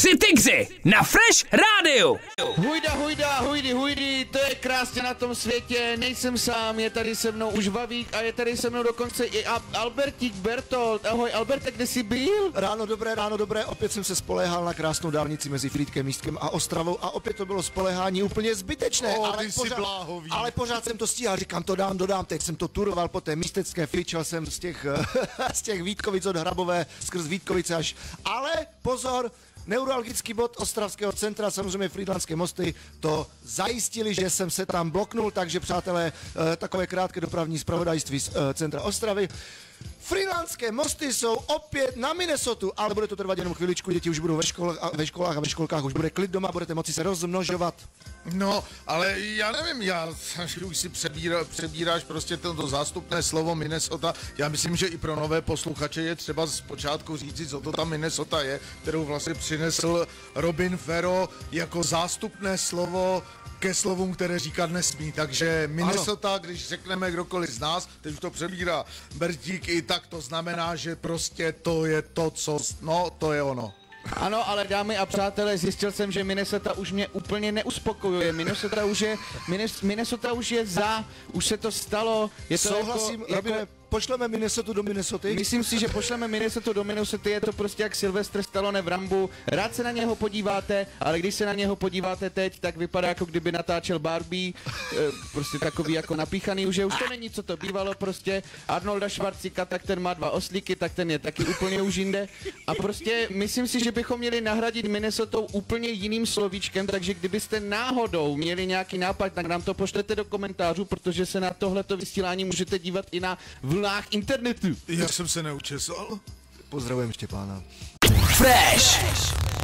Tři tygři na Fresh Rádiu. Hujda, hujda, hujdy, hujdy, to je krásně na tom světě, nejsem sám, je tady se mnou už Vavík a je tady se mnou dokonce i Albertík Bertolt. Ahoj Alberte, kde jsi byl? Ráno dobré, ráno dobré, opět jsem se spoléhal na krásnou dálnici mezi Frýdkem, Místkem a Ostravou a opět to bylo spoléhání úplně zbytečné. O, ale, pořád, bláhový. ale pořád jsem to stíhal, říkám to dám, dodám, teď jsem to turoval po té místecké, fičel jsem z těch, z těch Vítkovic od Hrabové skrz Vítkovice až, ale pozor, Neuralgický bod Ostravského centra, samozřejmě Frýdlandské mosty, to zajistili, že jsem se tam bloknul, takže přátelé, eh, takové krátké dopravní zpravodajství z eh, centra Ostravy. Frýdlandské mosty jsou opět na Minnesota, ale bude to trvat jenom chviličku, děti už budou ve školách, a ve školách a ve školkách už bude klid doma, budete moci se rozmnožovat. No, ale já nevím, já už si přebírá, přebíráš prostě tento zástupné slovo Minnesota. Já myslím, že i pro nové posluchače je třeba zpočátku říct, co to ta Minnesota je, kterou vlastně přinesl Robin Ferro jako zástupné slovo ke slovům, které říkat nesmí. Takže Minnesota, ano. když řekneme kdokoliv z nás, teď už to přebírá Bertík i tak, to znamená, že prostě to je to, co, no, to je ono. Ano, ale dámy a přátelé, zjistil jsem, že Minnesota už mě úplně neuspokojuje. Minnesota už je, Minnesota už je za, už se to stalo. Je to Souhlasím, jako, Robine, jako, pošleme Minnesota do Minnesota. Myslím si, že pošleme Minnesota do Minnesota, je to prostě jak Sylvester Stallone v Rambu. Rád se na něho podíváte, ale když se na něho podíváte teď, tak vypadá jako kdyby natáčel Barbie, eh, prostě takový jako napíchaný, už je, už to není, co to bývalo, prostě Arnolda Schwarzika, tak ten má dva oslíky, tak ten je taky úplně už jinde. A prostě myslím si, že bychom měli nahradit Minnesota úplně jiným slovíčkem, takže kdybyste náhodou měli nějaký nápad, tak nám to pošlete do komentářů, protože se na tohleto vysílání můžete dívat i na vlnách internetu. Já jsem se neučesal. Pozdravujeme Štěpána. Fresh.